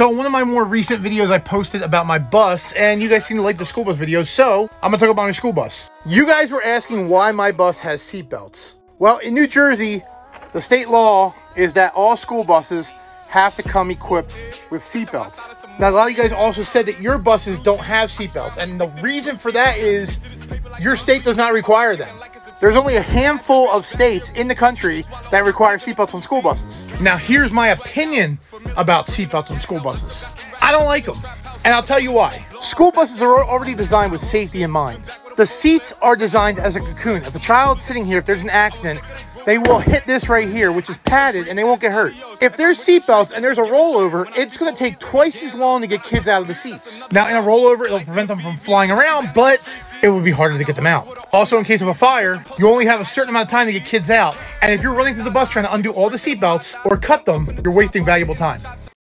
So one of my more recent videos I posted about my bus, and you guys seem to like the school bus videos, so I'm gonna talk about my school bus. You guys were asking why my bus has seatbelts. Well, in New Jersey, the state law is that all school buses have to come equipped with seatbelts. Now, a lot of you guys also said that your buses don't have seatbelts, and the reason for that is your state does not require them. There's only a handful of states in the country that require seatbelts on school buses. Now, here's my opinion about seatbelts on school buses. I don't like them, and I'll tell you why. School buses are already designed with safety in mind. The seats are designed as a cocoon. If a child's sitting here, if there's an accident, they will hit this right here, which is padded, and they won't get hurt. If there's seatbelts and there's a rollover, it's going to take twice as long to get kids out of the seats. Now, in a rollover, it'll prevent them from flying around, but it would be harder to get them out. Also, in case of a fire, you only have a certain amount of time to get kids out. And if you're running through the bus trying to undo all the seatbelts or cut them, you're wasting valuable time.